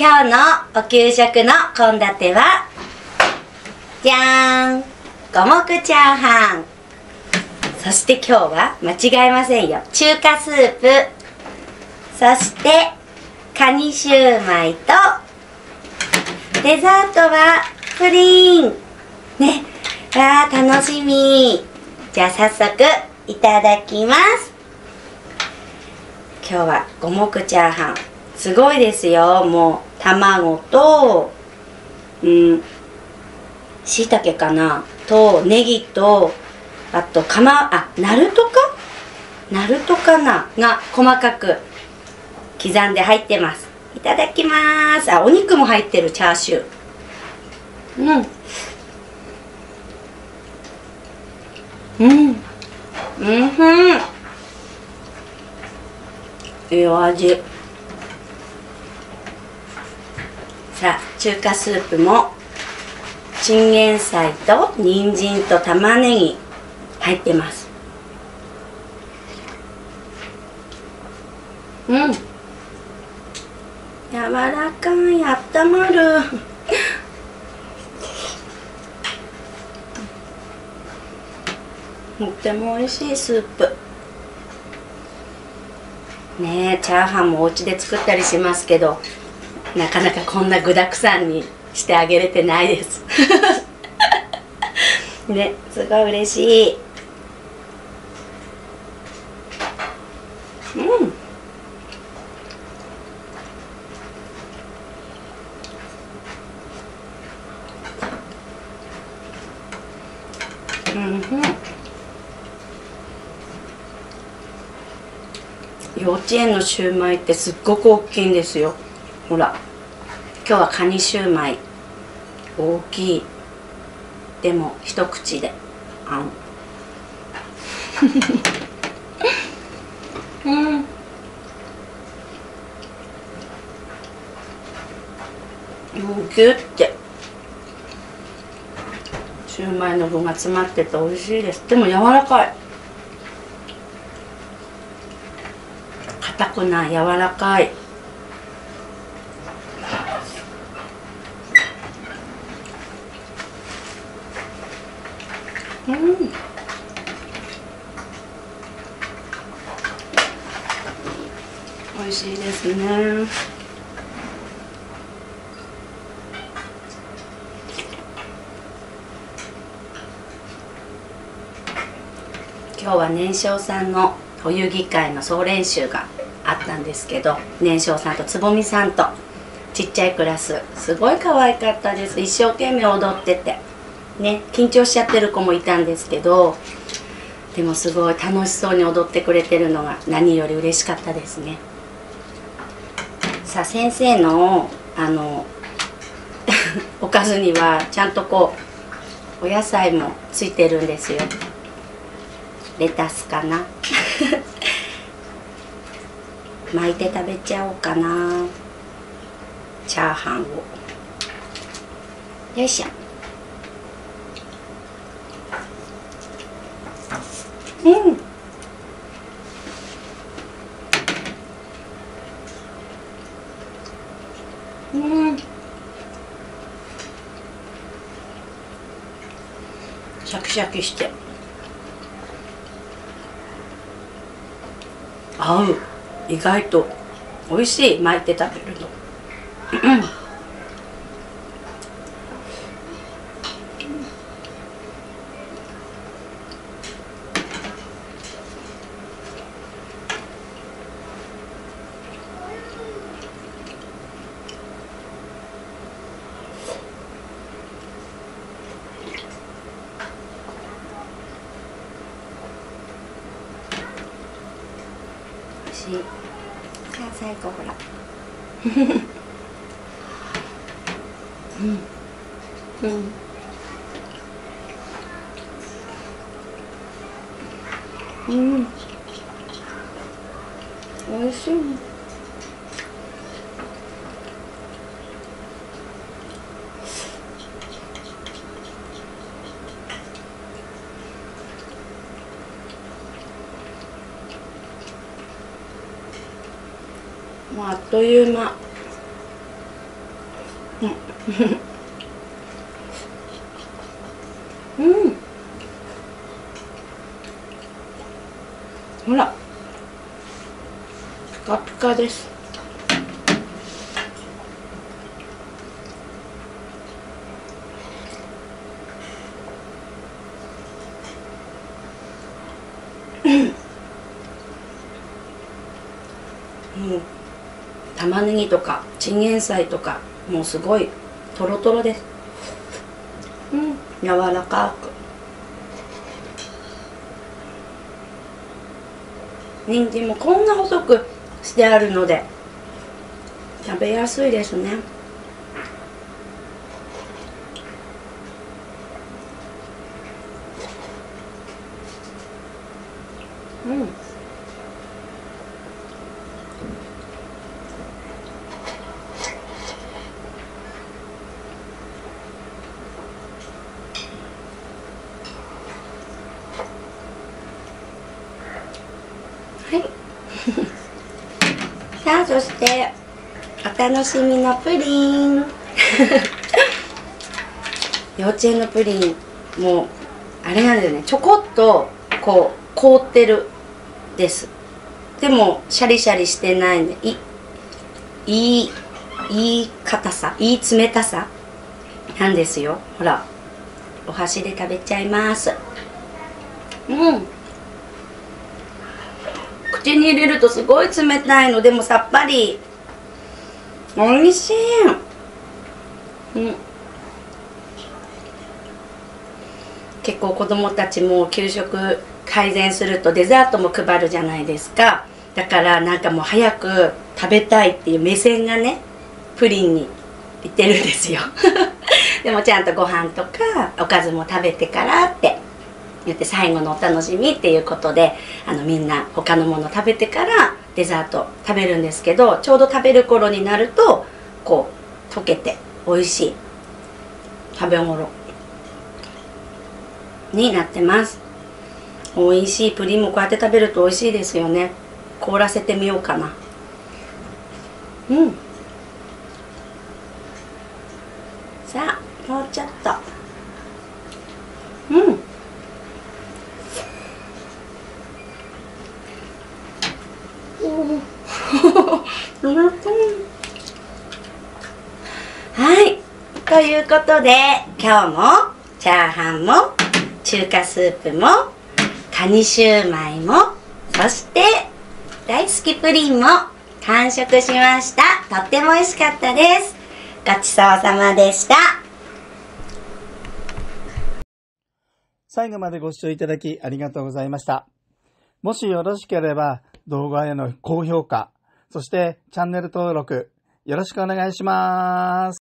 今日のお給食の献立は？じゃーん。五目チャーハン。そして今日は間違えませんよ。中華スープ。そしてカニシューマイと。デザートはプリン。ね。わあ楽しみ。じゃあ早速いただきます。今日は五目チャーハン。すごいですよもう。卵とうんしいたけかな？とネギとあとかまあナルトか？ナルトかな？が細かく刻んで入ってます。いただきます。あお肉も入ってるチャーシュー。うん。うん。うんふん。いい味。さあ中華スープもチンゲン菜と人参と玉ねぎ入ってます。うん。柔らかいあったまる。とっても美味しいスープ。ねえチャーハンもお家で作ったりしますけど。なかなかこんな具だくさんにしてあげれてないです。ねすごい嬉しい。うん。うん幼稚園のシューマイってすっごく大きいんですよ。ほら今日はカニシューマイ。大きい。でも一口で。あん。うん。もうギュッて。シューマイの具が詰まってて美味しいです。でも柔らかい。硬くない。柔らかいうん美味しいですね。今日は年少さんのお遊戯会の総練習があったんですけど年少さんとつぼみさんとちっちゃいクラスすごい可愛かったです。一生懸命踊ってて。ね緊張しちゃってる子もいたんですけどでもすごい楽しそうに踊ってくれてるのが何より嬉しかったですね。さあ先生のあの おかずにはちゃんとこうお野菜もついてるんですよ。レタスかな。巻いて食べちゃおうかな。チャーハンを。よいしょ。うん。うん。シャキシャキして。合う。意外と美味しい。巻いて食べるの。美味しいあ最後ほらうんうん。うん美味しいもうあっという間。うん。ほら。ピカピカです。もう玉ねぎとかチンゲン菜とかもうすごいとろとろです。うん柔らかく。人参もこんな細くしてあるので食べやすいですね。うん。はい。さあそしてお楽しみのプリン。幼稚園のプリンもうあれなんだよね。ちょこっとこう凍ってるです。でもシャリシャリしてないんでいいいいい硬さいい冷たさなんですよ。ほらお箸で食べちゃいます。うん口に入れるとすごい冷たいの。でもさっぱり。おいしいうん。結構子供たちも給食改善するとデザートも配るじゃないですか。だからなんかもう早く食べたいっていう目線がねプリンにいってるんですよ。でもちゃんとご飯とかおかずも食べてからって。言って最後のお楽しみっていうことであのみんな他のもの食べてからデザート食べるんですけどちょうど食べる頃になるとこう溶けて美味しい食べ頃になってます。美味しいプリンもこうやって食べると美味しいですよね。凍らせてみようかな。うん。さあもうちょっと。うん。はい。ということで今日もチャーハンも中華スープもカニシューマイもそして大好きプリンも完食しました。とっても美味しかったです。ごちそうさまでした。最後までご視聴いただきありがとうございました。もしよろしければ動画への高評価、そしてチャンネル登録よろしくお願いします。